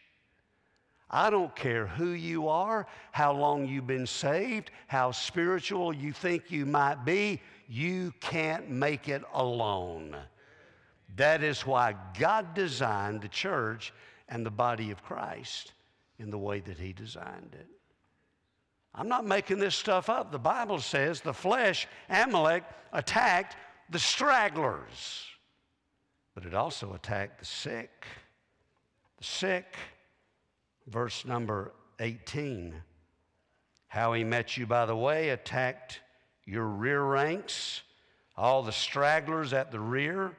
I don't care who you are, how long you've been saved, how spiritual you think you might be, you can't make it alone. That is why God designed the church and the body of Christ in the way that He designed it. I'm not making this stuff up. The Bible says the flesh, Amalek, attacked the stragglers, but it also attacked the sick. The sick, verse number 18. How he met you by the way, attacked your rear ranks, all the stragglers at the rear,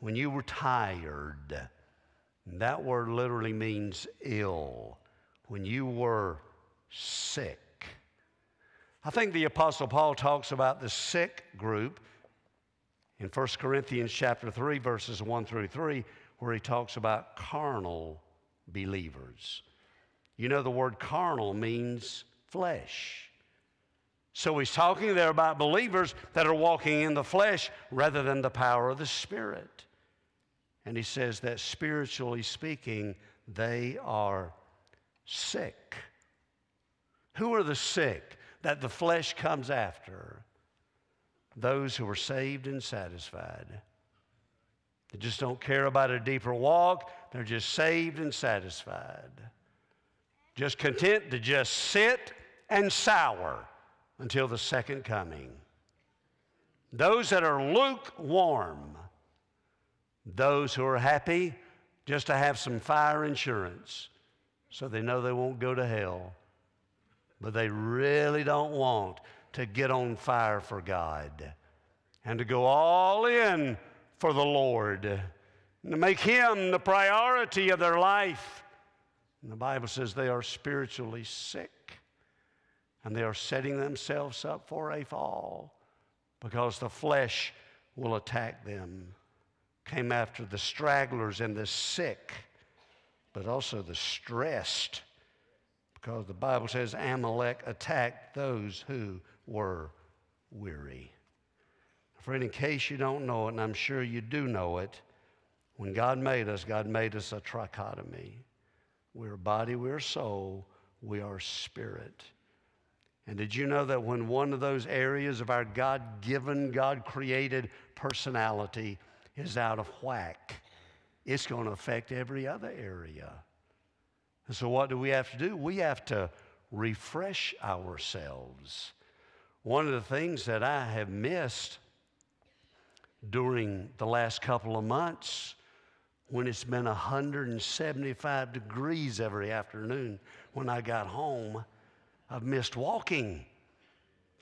when you were tired. And that word literally means ill, when you were sick. I think the Apostle Paul talks about the sick group in 1 Corinthians chapter 3, verses 1 through 3, where he talks about carnal believers. You know, the word carnal means flesh. So he's talking there about believers that are walking in the flesh rather than the power of the Spirit. And he says that spiritually speaking, they are sick. Who are the sick that the flesh comes after? Those who are saved and satisfied. They just don't care about a deeper walk, they're just saved and satisfied. Just content to just sit and sour until the second coming. Those that are lukewarm, those who are happy just to have some fire insurance so they know they won't go to hell, but they really don't want to get on fire for God and to go all in for the Lord and to make Him the priority of their life. And the Bible says they are spiritually sick and they are setting themselves up for a fall because the flesh will attack them. Came after the stragglers and the sick, but also the stressed, because the Bible says Amalek attacked those who were weary. Friend, in case you don't know it, and I'm sure you do know it, when God made us, God made us a trichotomy. We're body, we're soul, we are spirit. And did you know that when one of those areas of our God given, God created personality is out of whack, it's going to affect every other area. And so, what do we have to do? We have to refresh ourselves. One of the things that I have missed during the last couple of months when it's been 175 degrees every afternoon when I got home I've missed walking.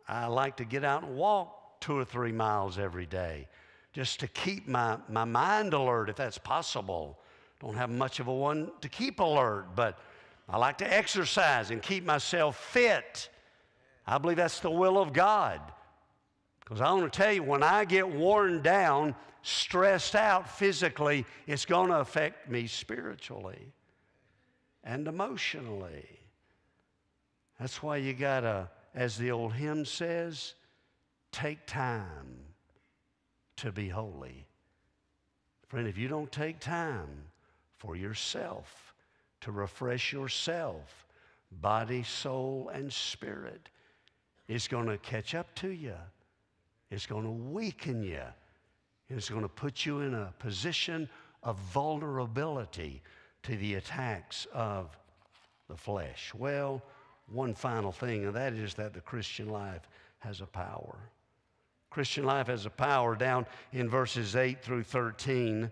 I like to get out and walk two or three miles every day just to keep my, my mind alert if that's possible. Don't have much of a one to keep alert, but I like to exercise and keep myself fit. I believe that's the will of God. Because I want to tell you, when I get worn down, stressed out physically, it's going to affect me spiritually and emotionally. That's why you got to, as the old hymn says, take time to be holy. Friend, if you don't take time for yourself, to refresh yourself, body, soul, and spirit, it's going to catch up to you. It's going to weaken you. It's going to put you in a position of vulnerability to the attacks of the flesh. Well, one final thing, and that is that the Christian life has a power. Christian life has a power down in verses 8 through 13.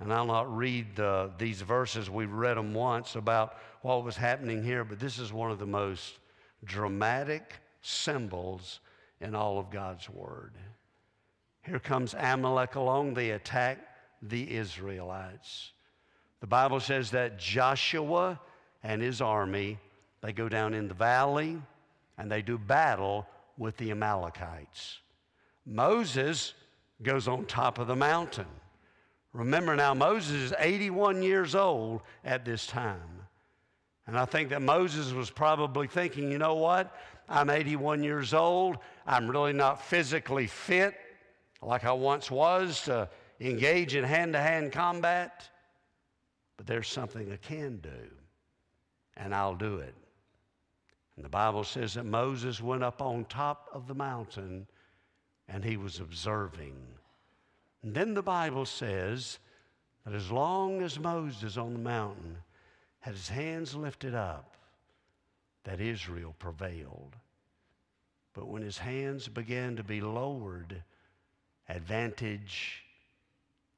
And I'll not read these verses. We've read them once about what was happening here, but this is one of the most dramatic symbols in all of God's Word. Here comes Amalek along. They attack the Israelites. The Bible says that Joshua and his army they go down in the valley and they do battle with the Amalekites. Moses goes on top of the mountain. Remember now, Moses is 81 years old at this time. And I think that Moses was probably thinking, you know what? I'm 81 years old. I'm really not physically fit like I once was to engage in hand to hand combat. But there's something I can do, and I'll do it. And the Bible says that Moses went up on top of the mountain and he was observing. And then the Bible says that as long as Moses on the mountain had his hands lifted up, that Israel prevailed. But when his hands began to be lowered advantage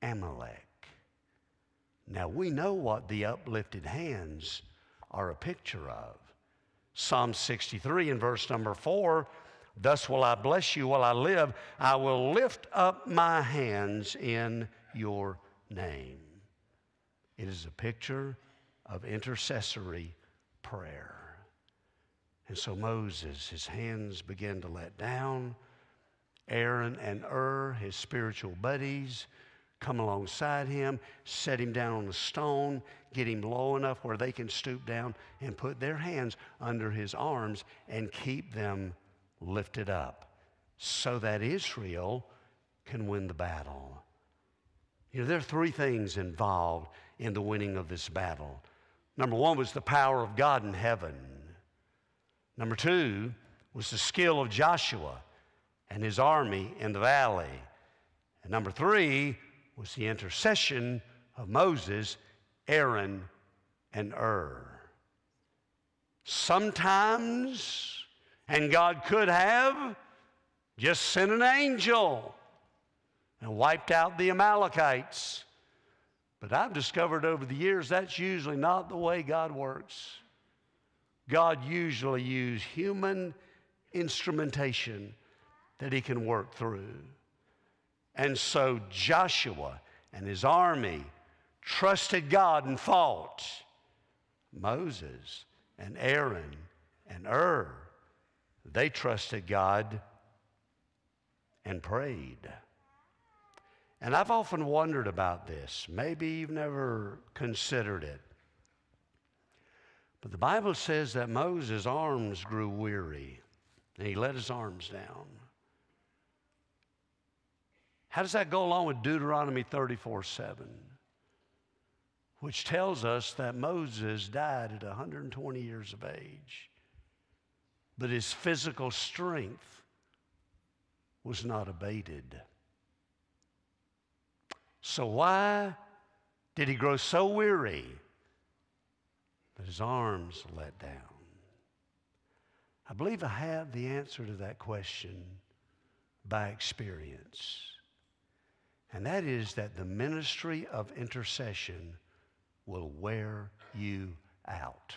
Amalek. Now we know what the uplifted hands are a picture of. Psalm 63 in verse number 4 Thus will I bless you while I live. I will lift up my hands in your name. It is a picture of intercessory prayer. And so Moses, his hands began to let down. Aaron and Hur, his spiritual buddies, come alongside him, set him down on a stone, get him low enough where they can stoop down and put their hands under his arms and keep them lifted up so that Israel can win the battle. You know, there are three things involved in the winning of this battle. Number one was the power of God in heaven. Number two was the skill of Joshua and his army in the valley. And number three was the intercession of Moses, Aaron, and Hur. Sometimes, and God could have just sent an angel and wiped out the Amalekites. But I've discovered over the years that's usually not the way God works. God usually uses human instrumentation that he can work through. And so Joshua and his army trusted God and fought. Moses and Aaron and Hur, they trusted God and prayed. And I've often wondered about this. Maybe you've never considered it. But the Bible says that Moses' arms grew weary and he let his arms down. How does that go along with Deuteronomy 34 7, which tells us that Moses died at 120 years of age, but his physical strength was not abated? So, why did he grow so weary? that his arms let down? I believe I have the answer to that question by experience. And that is that the ministry of intercession will wear you out.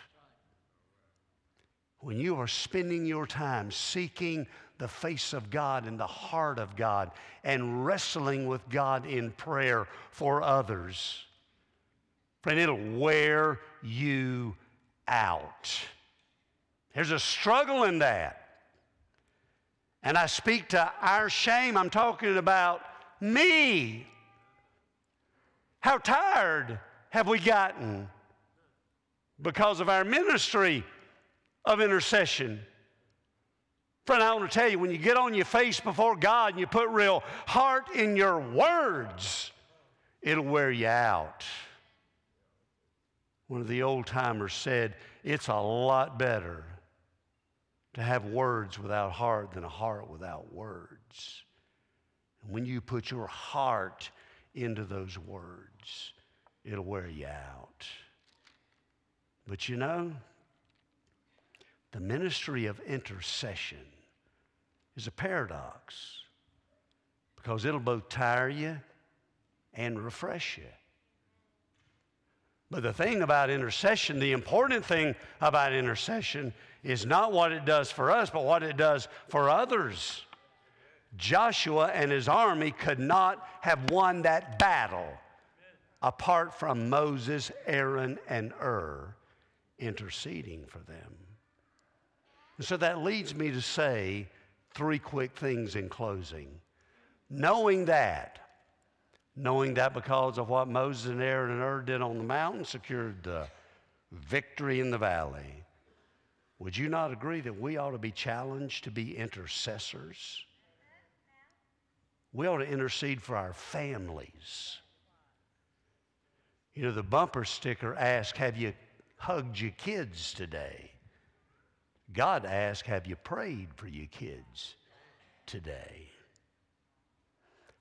When you are spending your time seeking the face of God and the heart of God and wrestling with God in prayer for others, Friend, it'll wear you out. There's a struggle in that. And I speak to our shame. I'm talking about me. How tired have we gotten because of our ministry of intercession? Friend, I want to tell you when you get on your face before God and you put real heart in your words, it'll wear you out. One of the old timers said, It's a lot better to have words without heart than a heart without words. And when you put your heart into those words, it'll wear you out. But you know, the ministry of intercession is a paradox because it'll both tire you and refresh you. But the thing about intercession, the important thing about intercession is not what it does for us, but what it does for others. Joshua and his army could not have won that battle apart from Moses, Aaron, and Hur interceding for them. And so that leads me to say three quick things in closing. Knowing that, knowing that because of what Moses and Aaron and Hur did on the mountain secured the victory in the valley. Would you not agree that we ought to be challenged to be intercessors? We ought to intercede for our families. You know, the bumper sticker asks, Have you hugged your kids today? God asks, Have you prayed for your kids today?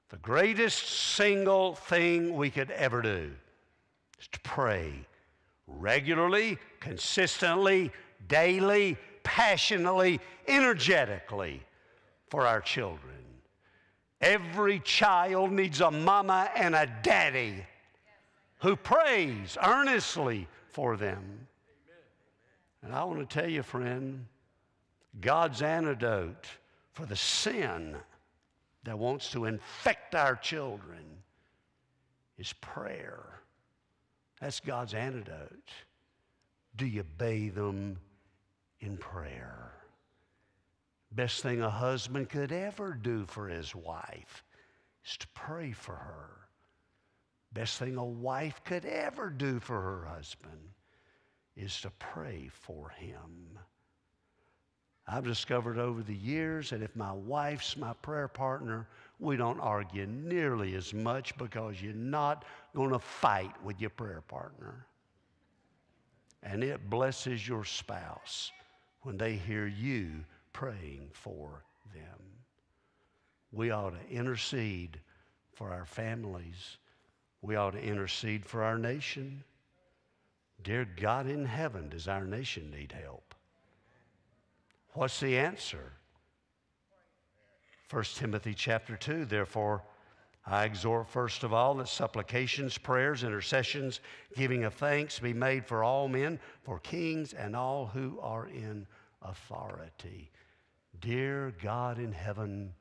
The greatest single thing we could ever do is to pray regularly, consistently, daily, passionately, energetically for our children. Every child needs a mama and a daddy who prays earnestly for them. And I want to tell you, friend, God's antidote for the sin that wants to infect our children is prayer. That's God's antidote. Do you bathe them in prayer? Best thing a husband could ever do for his wife is to pray for her. Best thing a wife could ever do for her husband is to pray for him. I've discovered over the years that if my wife's my prayer partner, we don't argue nearly as much because you're not going to fight with your prayer partner. And it blesses your spouse when they hear you praying for them. We ought to intercede for our families. We ought to intercede for our nation. Dear God in heaven, does our nation need help? What's the answer? 1 Timothy chapter 2, therefore, I exhort first of all that supplications, prayers, intercessions, giving of thanks be made for all men, for kings, and all who are in authority. Dear God in heaven,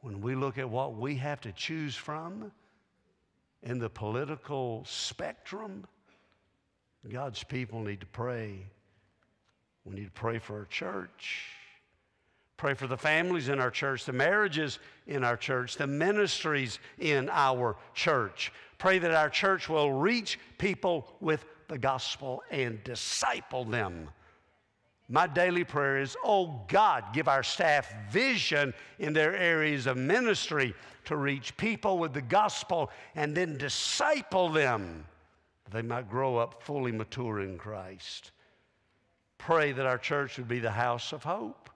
when we look at what we have to choose from in the political spectrum, God's people need to pray. We need to pray for our church. Pray for the families in our church, the marriages in our church, the ministries in our church. Pray that our church will reach people with the gospel and disciple them. My daily prayer is, oh God, give our staff vision in their areas of ministry to reach people with the gospel and then disciple them they might grow up fully mature in Christ. Pray that our church would be the house of hope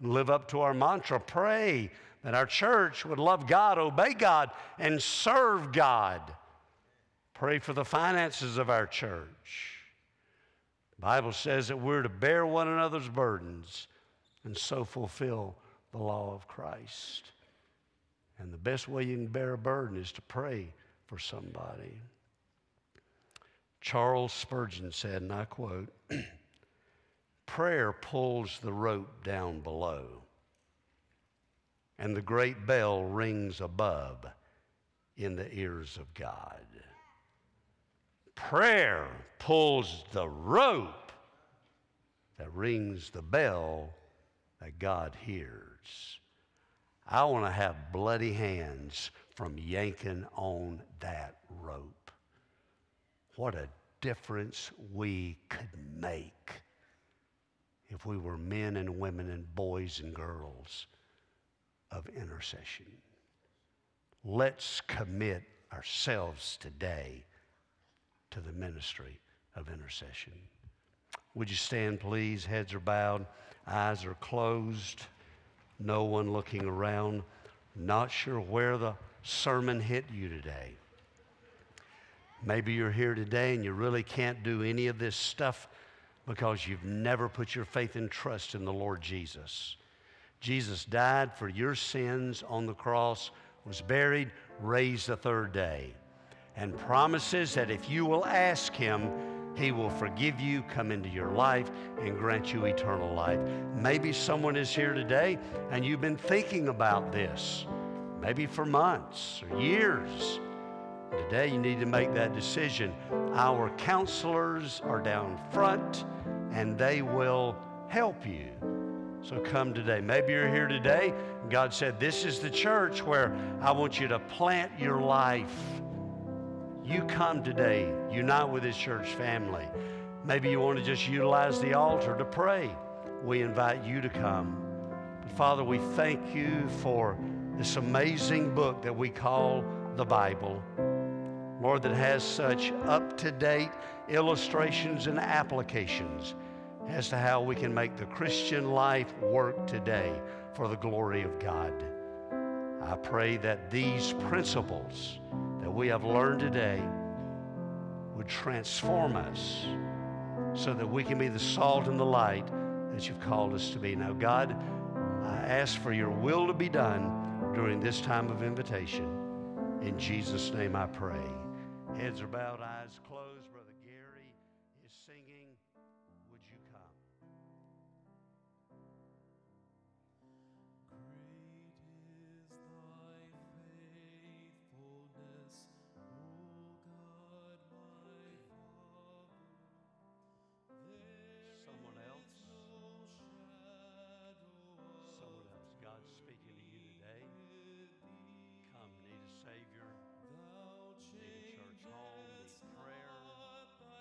and live up to our mantra. Pray that our church would love God, obey God, and serve God. Pray for the finances of our church. The Bible says that we're to bear one another's burdens and so fulfill the law of Christ. And the best way you can bear a burden is to pray for somebody. Charles Spurgeon said, and I quote, Prayer pulls the rope down below, and the great bell rings above in the ears of God. Prayer pulls the rope that rings the bell that God hears. I want to have bloody hands from yanking on that rope. What a difference we could make if we were men and women and boys and girls of intercession. Let's commit ourselves today to the ministry of intercession. Would you stand, please? Heads are bowed, eyes are closed, no one looking around, not sure where the sermon hit you today. Maybe you're here today and you really can't do any of this stuff because you've never put your faith and trust in the Lord Jesus. Jesus died for your sins on the cross, was buried, raised the third day, and promises that if you will ask Him, He will forgive you, come into your life, and grant you eternal life. Maybe someone is here today and you've been thinking about this, maybe for months or years. Today, you need to make that decision. Our counselors are down front and they will help you. So come today. Maybe you're here today. God said, This is the church where I want you to plant your life. You come today, unite with this church family. Maybe you want to just utilize the altar to pray. We invite you to come. But Father, we thank you for this amazing book that we call the Bible. Lord, that has such up to date illustrations and applications as to how we can make the Christian life work today for the glory of God. I pray that these principles that we have learned today would transform us so that we can be the salt and the light that you've called us to be. Now, God, I ask for your will to be done during this time of invitation. In Jesus' name I pray. Heads are bowed, eyes closed.